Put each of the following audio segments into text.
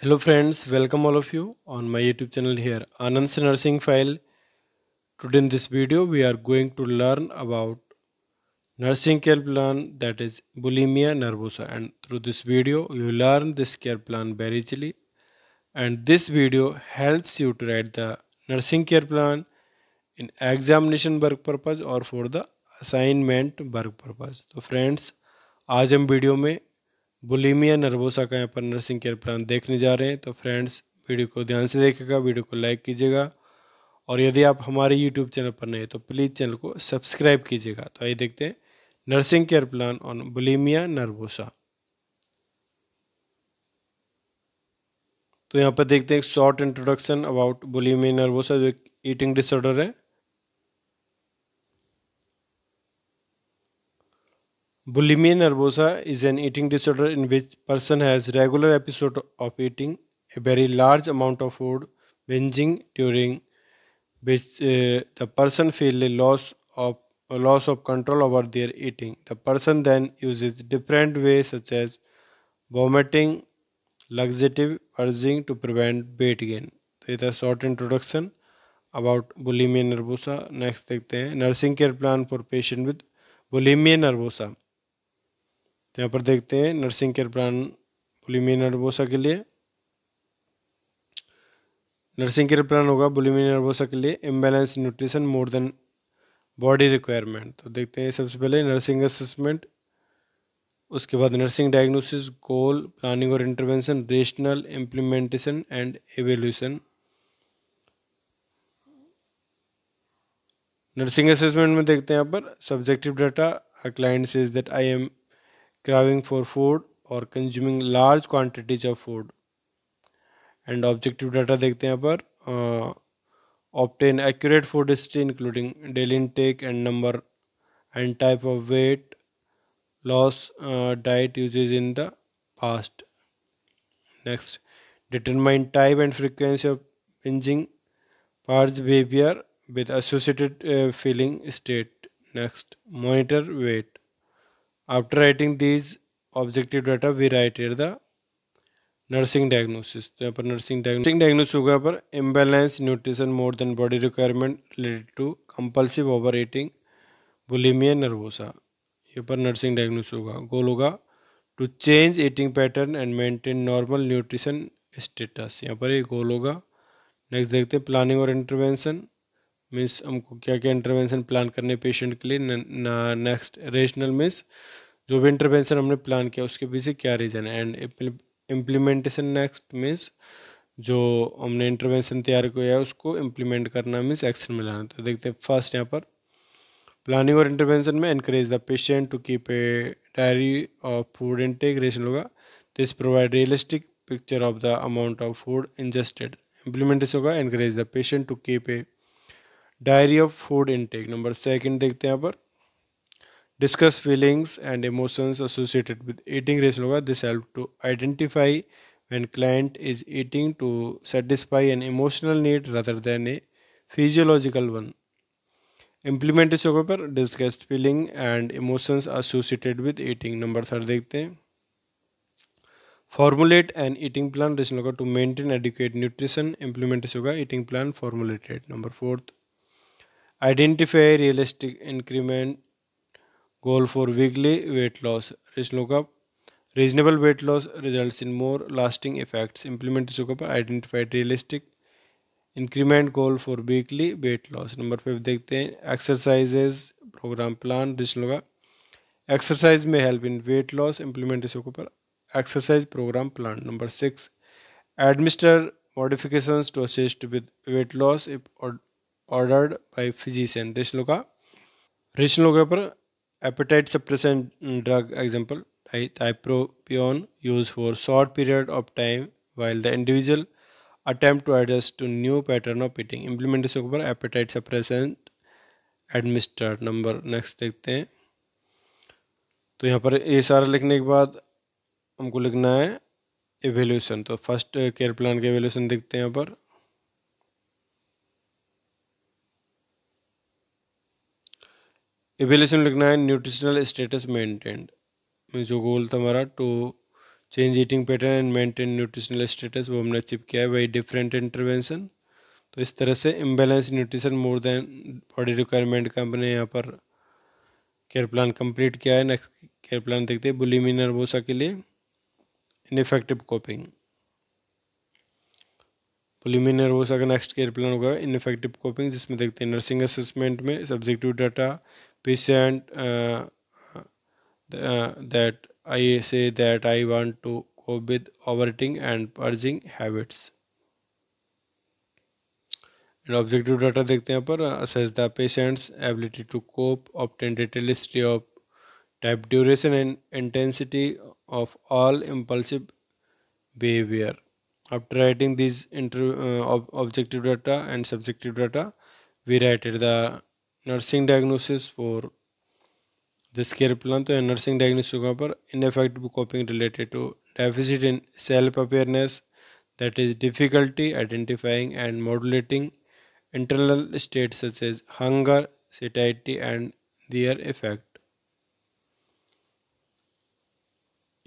Hello friends, welcome all of you on my YouTube channel here Anand's nursing file. Today in this video we are going to learn about nursing care plan that is bulimia nervosa and through this video you learn this care plan very easily and this video helps you to write the nursing care plan in examination work purpose or for the assignment work purpose. तो friends आज हम video में bulimia, nervosa का यहाँ पर nursing care plan देखने जा रहे हैं। तो फ्रेंड्स, वीडियो को ध्यान से देखेगा वीडियो को लाइक कीजिएगा। और यदि आप हमारे यूट्यूब चैनल पर नए तो प्लीज़ चैनल को सब्सक्राइब कीजिएगा। तो आइए देखते हैं nursing care plan on bulimia, nervosa. तो यहाँ पर देखते हैं एक short introduction about bulimia, nervosa, जो ईटिंग डिसऑर्डर है। Bulimia nervosa is an eating disorder in which person has regular episode of eating a very large amount of food, binging during which uh, the person feel a loss of a loss of control over their eating. The person then uses different ways such as vomiting, laxative, purging to prevent weight gain. तो ये था short introduction about bulimia nervosa next देखते हैं nursing care plan for patient with bulimia nervosa तो यहाँ पर देखते हैं, nursing care plan bulimia nervosa के लिए। नर्सिंग केयर प्लान होगा बुलिमी नर्वोसा के लिए, imbalance nutrition more than body requirement. तो देखते हैं सबसे पहले नर्सिंग असेसमेंट, उसके बाद नर्सिंग डायग्नोसिस, गोल प्लानिंग और intervention, rationale implementation and evaluation. Nursing assessment में देखते हैं यहाँ पर, subjective data client says that I am craving for food or consuming large quantities of food and objective data देखते हैं यहाँ पर uh, obtain accurate food history including daily intake and number and type of weight loss uh, diet uses in the past next determine type and frequency of binging purge behavior with associated uh, feeling state next monitor weight after writing these objective data, we write here the nursing diagnosis तो यहाँ पर nursing nursing diagnosis होगा यहाँ पर nutrition more than body requirement related to compulsive over eating bulimia nervosa यहाँ पर nursing diagnosis होगा। Goal होगा to change eating pattern and maintain normal nutrition status यहाँ पर ये गोल होगा। नेक्स्ट देखते हैं प्लानिंग और इंटरवेंशन मीन्स हमको क्या क्या इंटरवेंशन प्लान करने पेशेंट के लिए? नेक्स्ट रेशनल मीन्स जो भी इंटरवेंशन हमने प्लान किया, उसके पीछे क्या रीज़न है? एंड इम्प्लीमेंटेशन नेक्स्ट मीन्स जो हमने इंटरवेंशन तैयार किया है, उसको इम्प्लीमेंट करना मीन्स एक्शन में लाना। तो देखते हैं फ़र्स्ट यहाँ पर। प्लानिंग और इंटरवेंशन में encourage the patient to keep a diary of food intake rationale होगा। This provide realistic picture of the amount of food ingested implementation होगा encourage the patient to keep a diary of food intake number second देखते हैं यहाँ पर। Discuss feelings and emotions associated with eating rationale होगा। This help to identify when client is eating to satisfy an emotional need rather than a physiological one. Implementation होगा पर। Discuss feeling and emotions associated with eating. Number third देखते हैं। Formulate and eating plan rationale होगा। To maintain adequate nutrition implementation होगा। Eating plan formulated number fourth identify realistic increment goal for weekly weight loss रिजनों का reasonable weight loss result in more lasting effects implementation के ऊपर identified realistic increment goal for weekly weight loss number fifth देखते हैं. Exercises program plan रिजनों का exercise में help in weight loss implementation के ऊपर exercise program plan number six administer modification to assist with weight loss if ordered by physician rationale का rationale के ऊपर appetite suppressant drug example थाइप्रोपियोन use for short period of time while the individual attempt to adjust to new pattern of eating. Implementation के ऊपर appetite suppressant administered number next देखते हैं। तो यहाँ पर ये सारा लिखने के बाद हमको लिखना है एवेल्यूशन तो फ़र्स्ट केयर प्लान के एवेल्यूशन देखते हैं यहाँ पर। इवेल्यूशन लिखना है न्यूट्रिशनल स्टेटस मेंटेन्ड जो गोल था हमारा to change eating pattern and maintain nutritional status वो हमने अचीव किया है। वही डिफरेंट इंटरवेंशन तो इस तरह से imbalance nutrition more than body requirement का हमने यहाँ पर केयर प्लान कंप्लीट किया है। नेक्स्ट केयर प्लान देखते हैं बुलीमी नर्वोसा के लिए इनफेक्टिव कोपिंग बुलीमी नर्वोसा का नेक्स्ट केयर प्लान होगा इनफेक्टिव कोपिंग जिसमें देखते हैं नर्सिंग असेसमेंट में subjective data patient that I say that I want to cope with overeating and purging habits and objective data देखते हैं पर assess the patient's ability to cope obtain detailed history of type duration and intensity of all impulsive behavior after writing these inter, uh, ob objective data and subjective data we write the nursing diagnosis for this care plan तो nursing diagnosis होगा पर ineffective coping related to deficit in self-awareness that is difficulty identifying and modulating internal states such as hunger, satiety and their effect.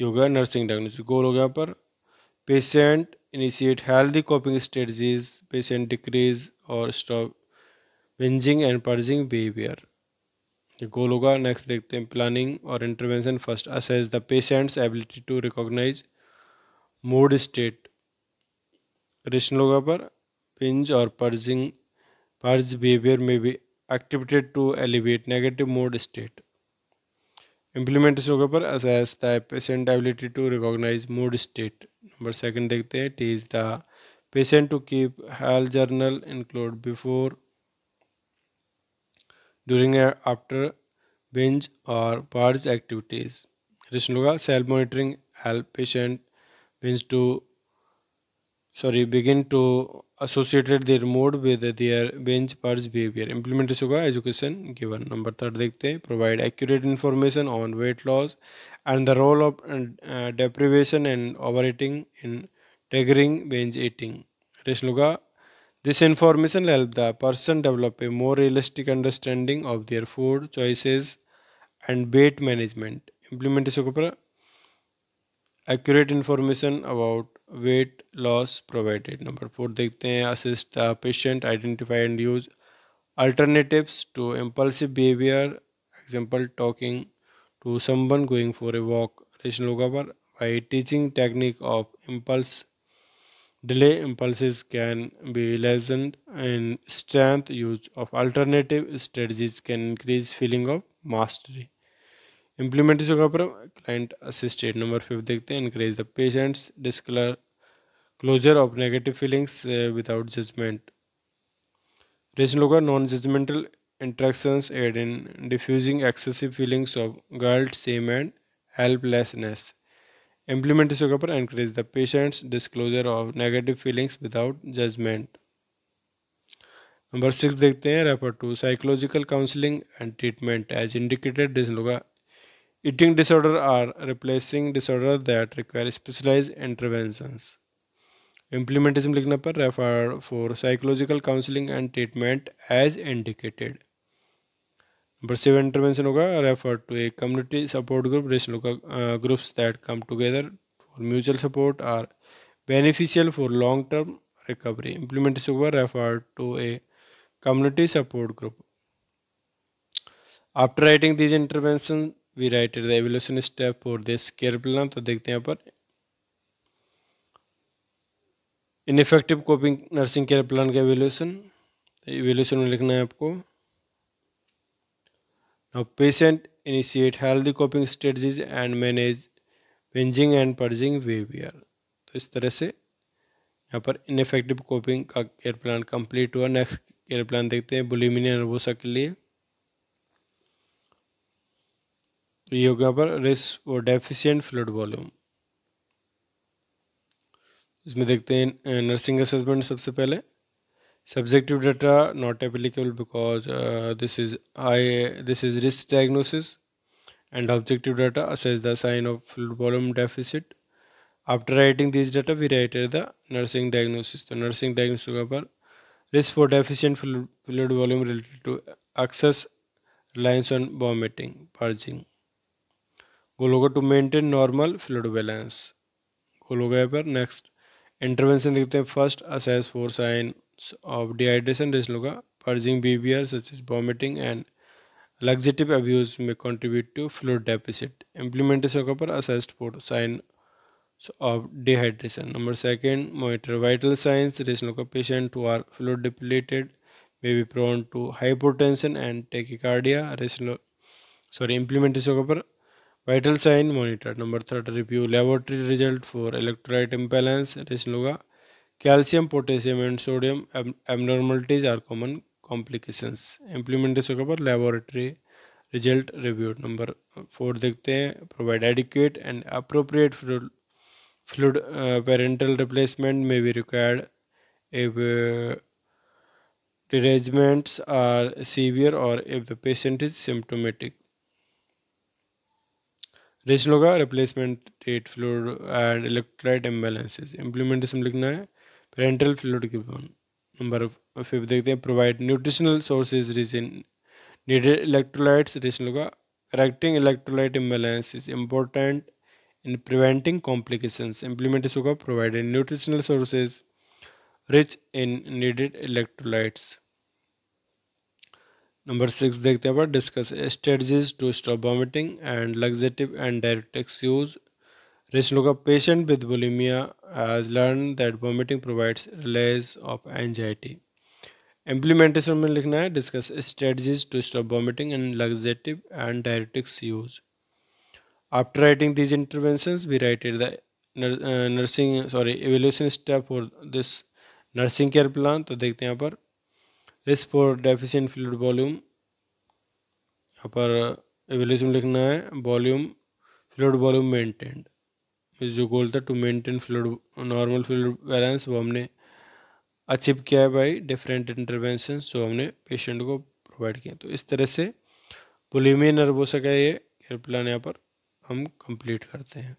Yoga nursing diagnosis गोल हो गया पर patient initiate healthy coping strategies patient decrease और stop Bingeing and purging behaviour ये goal होगा next देखते हैं planning और intervention first assess the patient's ability to recognise mood state rationale होगा पर पिंज और पर्जिंग पर्ज बिहेवियर में भी activated to elevate negative mood state implementation होगा पर assess the patient ability to recognise mood state number second देखते हैं teach the patient to keep health journal include before during or after binge or purge activities. Rishnuga self monitoring help patient binge to sorry begin to associated their mood with their binge purge behavior. Implementation होगा education given. Number third देखते हैं provide accurate information on weight loss and the role of uh, deprivation and overeating in triggering binge eating. Rishnuga this information helps the person develop a more realistic understanding of their food choices and weight management. Implementation के accurate information about weight loss provided. Number four देखते हैं assist the patient identify and use alternatives to impulsive behavior. Example talking to someone going for a walk. Rational होगा by teaching technique of impulse Delay impulses can be lessened and strength use of alternative strategies can increase feeling of mastery. Implementation का पर client assisted number fifth देखते हैं encourage the patients disclosure closure of negative feelings uh, without judgment. Rational होगा non judgmental interactions aid in diffusing excessive feelings of guilt, shame and helplessness. Implementation के ऊपर encourage the patients disclosure of negative feelings without judgement number six देखते हैं refer to psychological counselling and treatment as indicated होगा eating disorder are replacing disorder that require specialise interventions implementation लिखने पर refer for psychological counselling and treatment as indicated बर्सिव intervention होगा refer to a community support group rationale groups that come together for mutual support are beneficial for long term recovery implementation होगा refer to a community support group after writing these intervention we write the evolution step for this care plan तो देखते हैं पर. Ineffective coping nursing care plan का evolution evolution में लिखना है आपको. Now, patient initiate healthy coping strategies and manage binging and purging behavior. तो इस तरह से यहाँ पर इनफेक्टिव कोपिंग का केयर प्लान कंप्लीट हुआ। नेक्स्ट केयर प्लान देखते हैं बुलिमिनिया नर्वोसा के लिए। तो ये हो गया पर रिस्क और डेफिशिएंट फ्लूड वॉल्यूम इसमें देखते हैं नर्सिंग असेसमेंट सबसे पहले। subjective data not applicable because uh, this is I this is risk diagnosis and objective data assess the sign of fluid volume deficit after writing these data we write the nursing diagnosis the nursing diagnosis पर risk for deficient fluid, fluid volume related to access reliance on vomiting purging goal होगा to maintain normal fluid balance full हो गया पर next intervention देखते हैं first assess for sign of dehydration rest होगा purging behaviour such is vomiting and laxative abuse may contribute to fluid deficit implementation का पर assessed for sign of dehydration number second monitor vital signs rationale का patient who are fluid depleted may be prone to hypotension and tachycardia rationale sorry implementation का पर vital sign monitor number third review laboratory result for electrolyte imbalance rationale का calcium potassium and sodium abnormalities are common complications implementation के ऊपर laboratory result review number four देखते हैं provide adequate and appropriate fluid parenteral replacement में भी required if uh, derangements are severe or if the patient is symptomatic. होगा replacement rate fluid and electrolyte imbalances implementation लिखना है। Parental fluid की number fifth देखते हैं provide nutritional sources rich in needed electrolytes rich होगा correcting electrolyte imbalance is important in preventing complications implementation होगा provide nutritional sources rich in needed electrolytes number six देखते हैं discuss strategies to stop vomiting and laxative and diuretics use Rishnuka patient with bulimia has learned that vomiting provides release of anxiety. Implementation में लिखना है strategies to stop vomiting and laxative and diuretics use. After writing these interventions, we write the uh, nursing sorry evaluation step for this nursing care plan. तो देखते हैं यहाँ पर risk for deficient fluid volume यहाँ पर evaluation लिखना है volume fluid volume maintained जो गोल था to maintain fluid normal fluid balance वो हमने अचीव किया है बाई डिफरेंट इंटरवेंशन जो हमने पेशेंट को प्रोवाइड किया तो इस तरह से पुलिमी नर्वोसा का ये केयर प्लान यहाँ पर हम कंप्लीट करते हैं।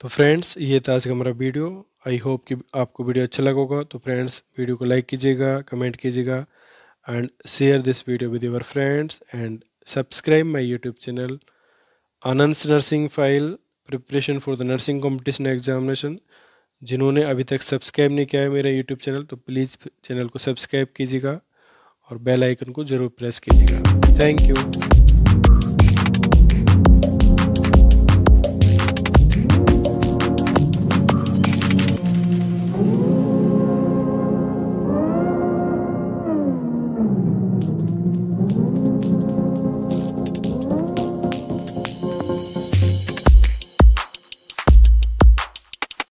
तो फ्रेंड्स ये था आज का हमारा वीडियो आई होप कि आपको वीडियो अच्छा लगा होगा। तो फ्रेंड्स वीडियो को लाइक कीजिएगा कमेंट कीजिएगा। And share this video with your friends and subscribe my youtube channel anand's nursing file preparation for the nursing competition examination जिन्होंने अभी तक सब्सक्राइब नहीं किया है मेरा यूट्यूब चैनल तो प्लीज़ चैनल को सब्सक्राइब कीजिएगा और बेल आइकन को ज़रूर प्रेस कीजिएगा थैंक यू